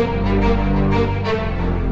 Música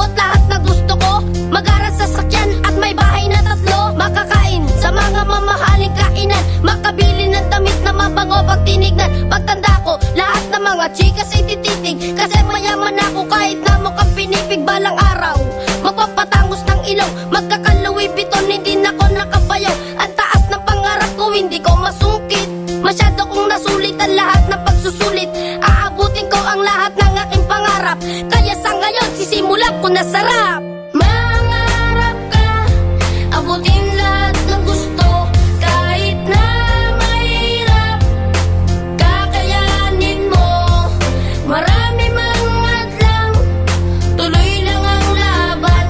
abot lahat na gusto ko. Mag-aral sa sakyan at may bahay na tatlo. Makakain sa mga mamahaling kainan. Makabili ng damit na mabango pag tinignan. Pagtanda ko, lahat ng mga chikas ay tititig. Kasi mayaman ako kahit na mukhang pinipig balang araw. Magpapatangos ng ilaw, magkakalawi biton Hindi na ako nakabayaw, ang taas ng pangarap ko Hindi ko masungkit, masyado kong nasulit Ang lahat ng pagsusulit, aabutin ko ang lahat ng aking pangarap. Kaya sisimulan ko Mangarap ka, abutin lahat ng gusto Kahit na mahirap, kakayanin mo Marami mang tuloy lang ang laban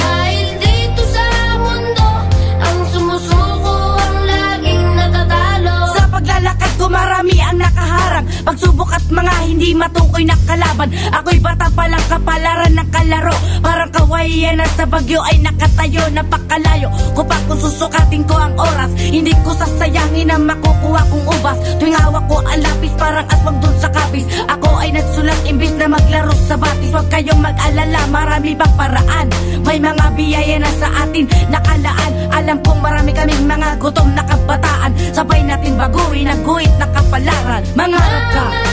Dahil dito sa mundo, ang sumusuko ang laging natatalo. Sa paglalakad ko marami ang nakaharang Pagsubok mga hindi matukoy na kalaban Ako'y bata pa lang kapalaran ng kalaro. Parang kawayan at sa bagyo ay nakatayo Napakalayo. Ko pa kung susukatin ko ang oras Hindi ko sasayangin ang makukuha kong ubas. Tuwing hawak ko ang lapis parang aswang dun sa kapis. Ako ay nagsulat imbis na maglaro sa batis. Huwag kayong mag-alala marami bang paraan? May mga biyaya na sa atin nakalaan. Alam kong marami kaming mga gutom na kabataan. Sabay natin baguhin ang guhit na kapalaran. Mangarap ka